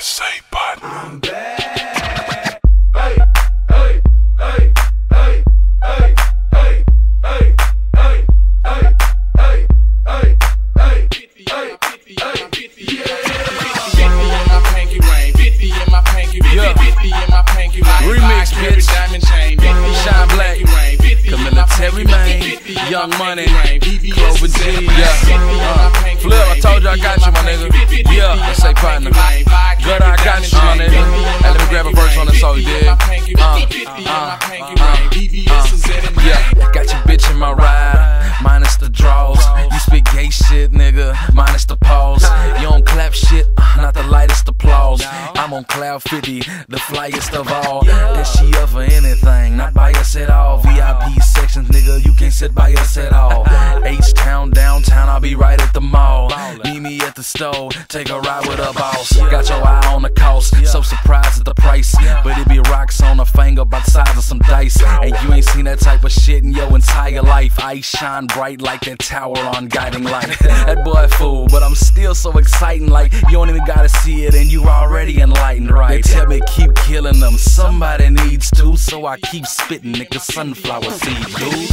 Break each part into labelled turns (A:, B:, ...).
A: Essay Potna.
B: I'm back. Hey, hey, hey, hey, hey, hey, hey, hey, hey, hey, hey, hey, hey, hey,
C: Remix, bitch. Shine Black. Camilla Terry, man. Young Money. Clover G. Yeah. Uh, Flip, I told you I got A verse on this, so you dig? Uh, uh, uh, uh, yeah, got your bitch in my ride, minus the draws. You spit gay shit, nigga, minus the pause. You don't clap shit, uh, not the lightest applause. I'm on cloud 50, the flyest of all. That she up for anything, not by us at all. VIP sections, nigga, you can't sit by us at all. H town, downtown, I'll be right at the mall. Meet me at the store, take a ride with a boss. Got your eye on the cost, so surprised on a the size of some dice. And you ain't seen that type of shit in your entire life. I shine bright like that tower on guiding light. that boy fool, but I'm still so exciting. Like you don't even gotta see it, and you already enlightened, right? They tell me keep killing them, somebody needs to, so I keep spitting, nigga, sunflower seed, dude.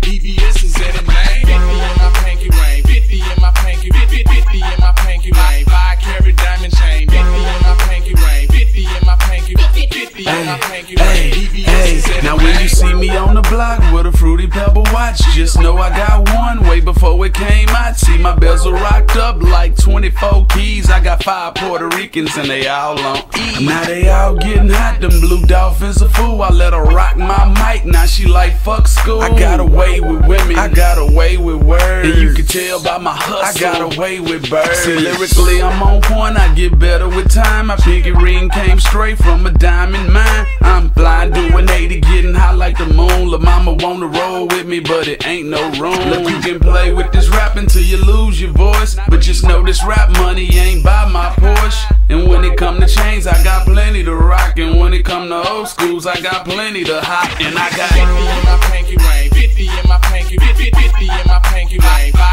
D: VVS is at a name. 50 in my pinky ring. 50 in my pinky. 50 in my pinky ring.
B: Hey,
D: ring.
B: Hey,
D: is at a
B: now when you see me on the block with a fruity pebble watch, just know I got one way before it came out. See my bezel rocked up like 24 keys. I got five Puerto Ricans and they all on E. Now they all getting hot. Them blue dolphins a fool. I let her rock my mic. Now she like fuck school. I got away with women. I got away tell by my hustle. I got away with birds. See lyrically I'm on point. I get better with time. My pinky ring came straight from a diamond mine. I'm flying, doing 80, getting high like the moon. La mama wanna roll with me, but it ain't no room. Look, you can play with this rap until you lose your voice. But just know this rap money ain't by my Porsche. And when it come to chains, I got plenty to rock. And when it come to old schools, I got plenty to hop. And I got
D: 50
B: got.
D: in my pinky ring. 50 in my pinky. 50 50 in my pinky ring.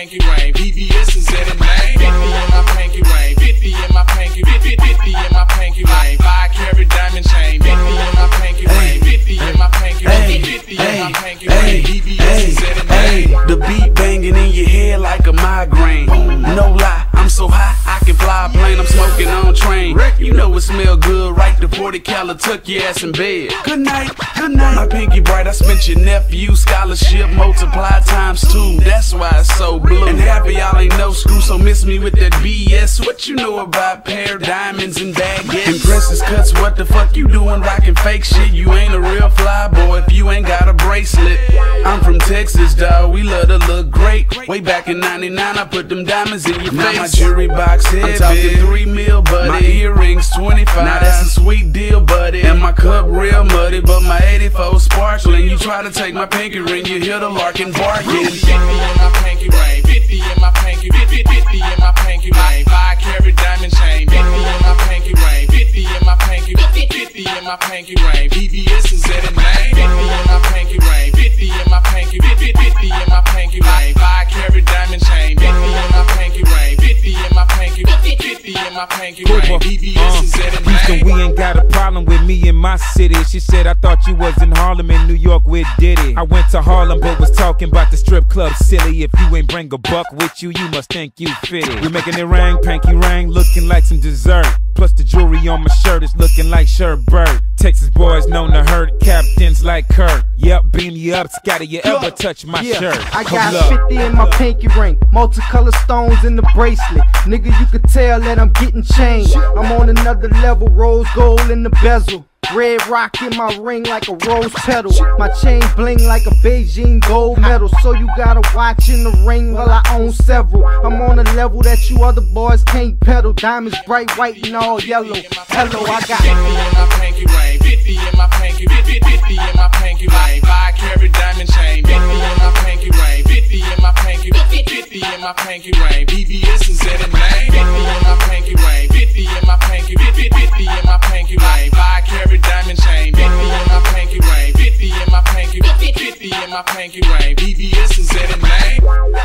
D: Pinky ring. VVS is at a name. 50 in my pinky ring. 50 in my pinky. 50 in my pinky ring. Five carat diamond chain. 50 in my pinky ring. 50 in my pinky ring. 50 in my pinky ring. VVS is a
B: Hey,
D: name.
B: the beat banging in your head like a migraine. No lie, I'm so high Can fly a plane. I'm smoking on train. You know it smell good, right? The 40 cal tuck your ass in bed. Good night, good night. My pinky bright, I spent your nephew scholarship multiplied times two. That's why it's so blue. And happy y'all ain't no screw, so miss me with that BS. What you know about pair diamonds and baguettes? And princess cuts, what the fuck you doing rocking fake shit? You ain't a real fly boy if you ain't got a bracelet. Texas, dawg. We love to look great. Way back in 99, I put them diamonds in your face. My jewelry box heavy. I'm talking three mil, buddy. My earrings 25. Now that's a sweet deal, buddy. And my cup real muddy, but my 84 sparkling. You try to take my pinky ring, you hear the lark larkin barking.
D: 50 in my pinky ring. 50 in my pinky. 50 50 in my pinky ring. Five carat diamond chain. 50 in my pinky ring. 50 in my pinky. 50 in my pinky ring. VVS is at a name. 50 in my pinky ring. 50 in my pinky. In my pinky ring.
E: Cooper,
D: VVS is at
E: uh, Houston, we ain't got a problem with me in my city. She said, I thought you was in Harlem in New York with Diddy. I went to Harlem, but was talking about the strip club silly. If you ain't bring a buck with you, you must think you fitted. We making it rain, panky rain, looking like some dessert. Plus the jewelry on my shirt is looking like Sherbert. Texas boys known to hurt captains like Kirk. Yep, beam you up, Scotty. You ever touch my
F: Yeah,
E: shirt?
F: I got
E: look.
F: 50 in my pinky ring, multicolored stones in the bracelet. Nigga, you could tell that I'm getting changed. I'm on another level, rose gold in the bezel. Red rock in my ring like a rose petal. My chain bling like a Beijing gold medal. So you gotta watch in the ring while I own several. I'm on a level that you other boys can't pedal. Diamonds bright white and all yellow. Hello, I got
D: 50 in my pinky ring. 50 in my pinky. 50 in my pinky ring. Five carat diamond chain. 50 in my pinky ring. Fifty in my pinky ring, VVS is in the name. 50 in my pinky ring, 50 in my pinky, 50, 50 in my pinky ring. Five carry diamond chain, 50 in my pinky ring, 50 in my pinky, 50, in my pinky ring. VVS is in the name.